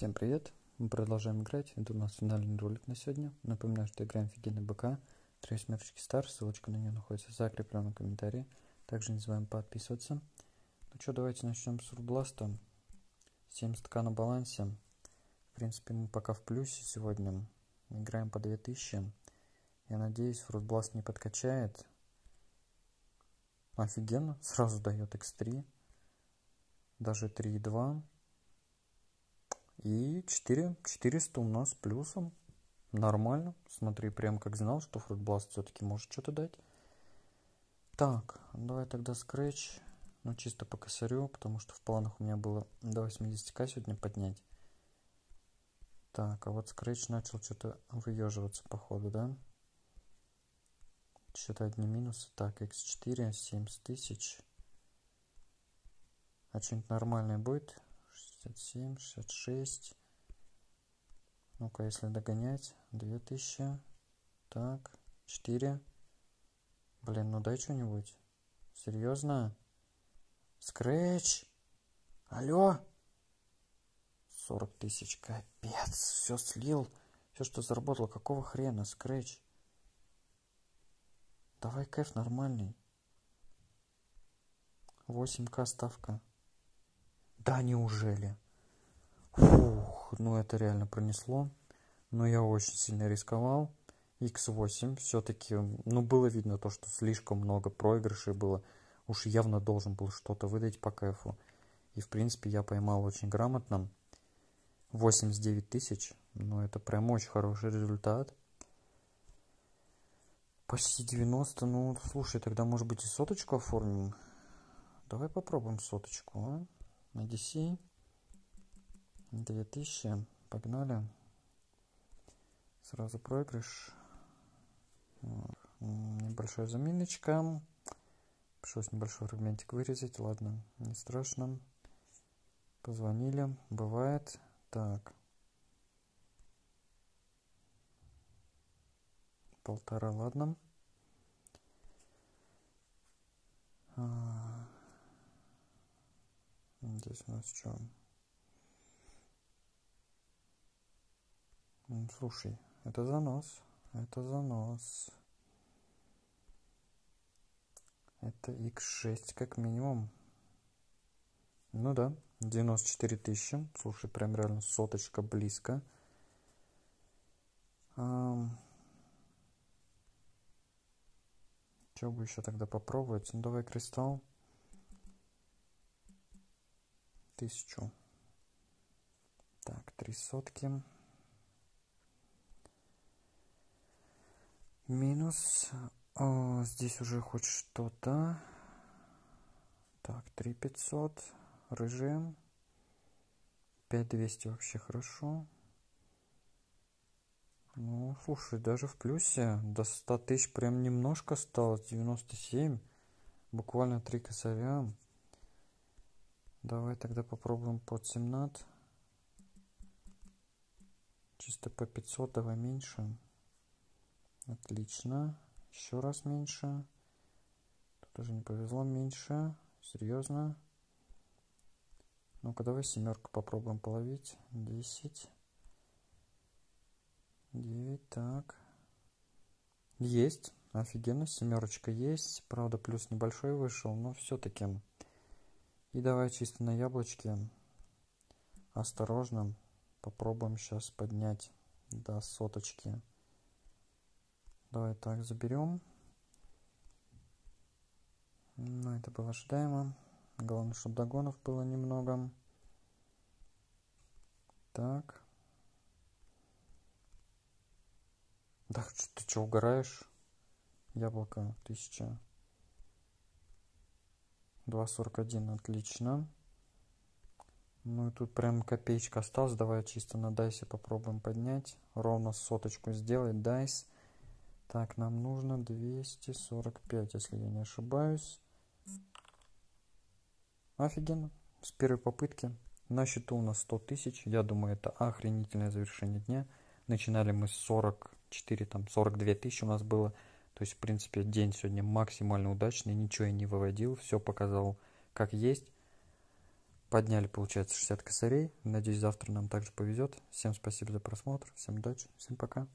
Всем привет! Мы продолжаем играть. Это у нас финальный ролик на сегодня. Напоминаю, что играем офигенный БК. Три семерочки Star. Ссылочка на нее находится в закрепленном комментарии. Также не забываем подписываться. Ну что, давайте начнем с Fruit Blast а. 70к на балансе. В принципе, мы пока в плюсе сегодня. Играем по 2000. Я надеюсь, Fruit Blast не подкачает. Офигенно. Сразу дает x3. Даже 3,2. И 4, 400 у нас плюсом. Нормально. Смотри, прям как знал, что фрутбласт все-таки может что-то дать. Так, давай тогда скретч. Ну, чисто по косарю, потому что в планах у меня было до 80к сегодня поднять. Так, а вот скретч начал что-то выеживаться по ходу, да? Что-то одни минусы. Так, x4, 70 тысяч. А что-нибудь нормальное будет? 67, 66. Ну-ка, если догонять, 2000. Так, 4. Блин, ну дай что-нибудь. Серьезно? Скретч? Алло? 40 тысяч, капец. Все слил. Все, что заработал, какого хрена, скретч? Давай кайф нормальный. 8к ставка. Да неужели? Фух, ну это реально пронесло. Но я очень сильно рисковал. X8 все-таки, ну было видно то, что слишком много проигрышей было. Уж явно должен был что-то выдать по кайфу. И в принципе я поймал очень грамотно. 89 тысяч. Ну это прям очень хороший результат. Почти 90. Ну слушай, тогда может быть и соточку оформим. Давай попробуем соточку, а? На DC 2000 погнали. Сразу проигрыш. Небольшая заминочка. Пришлось небольшой фрагментик вырезать. Ладно не страшно. Позвонили. Бывает. Так. Полтора ладно Здесь у нас что? Слушай, это занос. Это занос. Это x6 как минимум. Ну да, 94 тысячи. Слушай, прям реально соточка близко. А... Что бы еще тогда попробовать? Ну давай кристалл. Тысячу. Так, три сотки. Минус. О, здесь уже хоть что-то. Так, три пятьсот. Рыжие. Пять двести вообще хорошо. Ну, слушай, даже в плюсе до 100 тысяч прям немножко осталось. 97. Буквально три косаря. Давай тогда попробуем под 17. Чисто по 500, давай меньше. Отлично. Еще раз меньше. Тут уже не повезло меньше. Серьезно. Ну-ка, давай семерку попробуем половить. 10. 9, так. Есть. Офигенно, семерочка есть. Правда, плюс небольшой вышел, но все-таки и давай чисто на яблочке. Осторожно. Попробуем сейчас поднять до соточки. Давай так заберем. Ну, это было ожидаемо. Главное, чтобы догонов было немного. Так. Да, ты что, угораешь? Яблоко 1000. 2.41, отлично. Ну и тут прям копеечка осталась. Давай чисто на дайсе попробуем поднять. Ровно соточку сделать. Дайс. Так, нам нужно 245, если я не ошибаюсь. Офигенно. С первой попытки. На счету у нас 100 тысяч. Я думаю, это охренительное завершение дня. Начинали мы с 44, там 42 тысячи у нас было. То есть, в принципе, день сегодня максимально удачный, ничего я не выводил, все показал как есть. Подняли, получается, 60 косарей. Надеюсь, завтра нам также повезет. Всем спасибо за просмотр. Всем удачи. Всем пока.